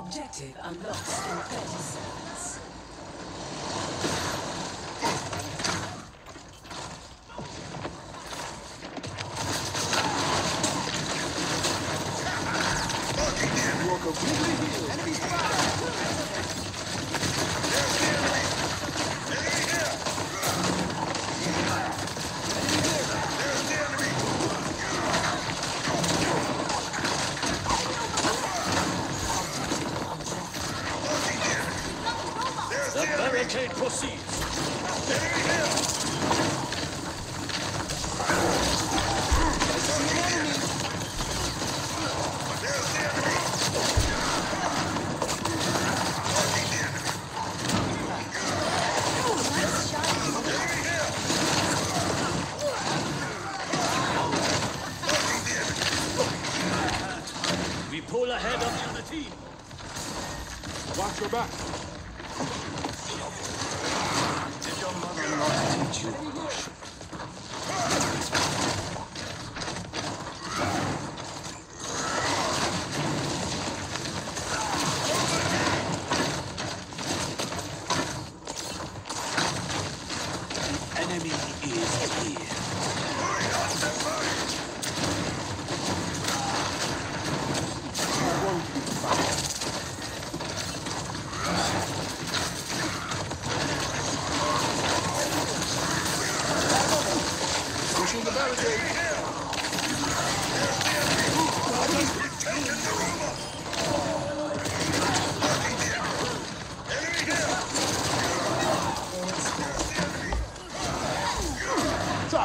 Objective unlocked in 30 seconds. Fucking damn, you are completely healed! We Pull ahead of the team. Watch your back.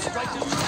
strike to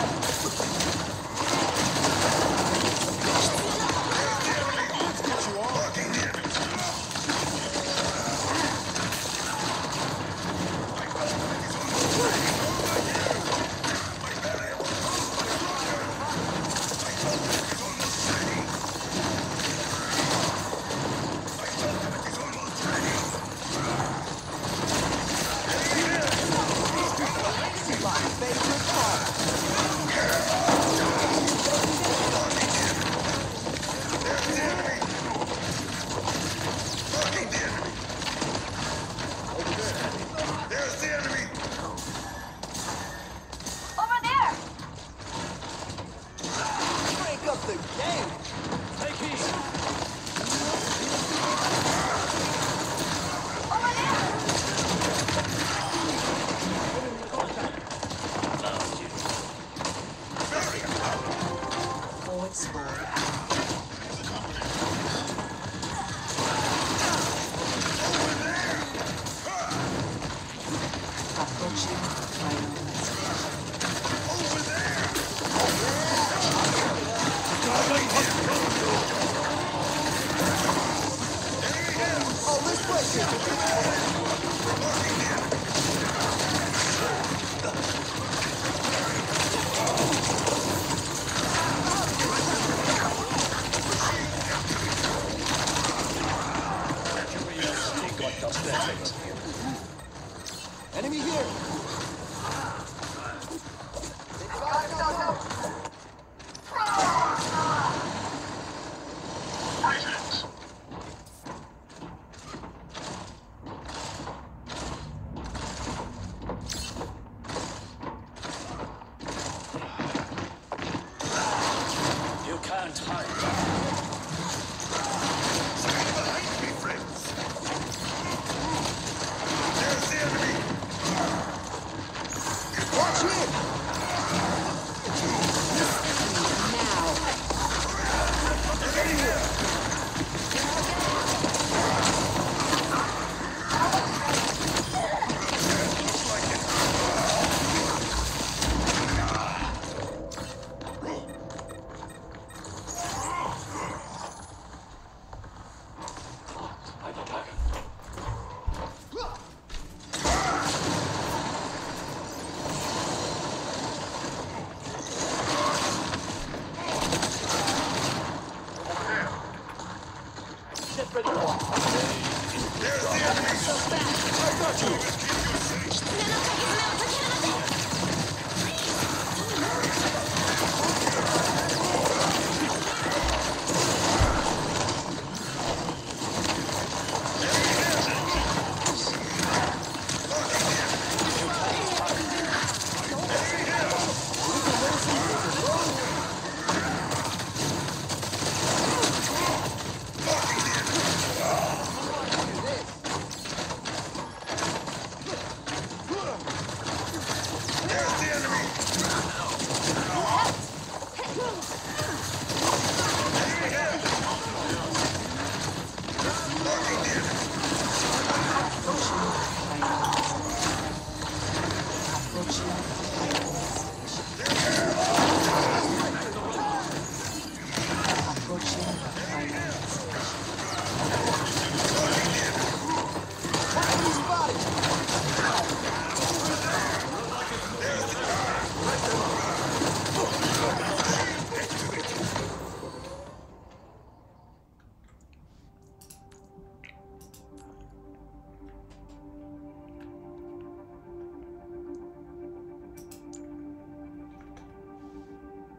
Enemy here! There's the enemy! I got you! Nanotek is now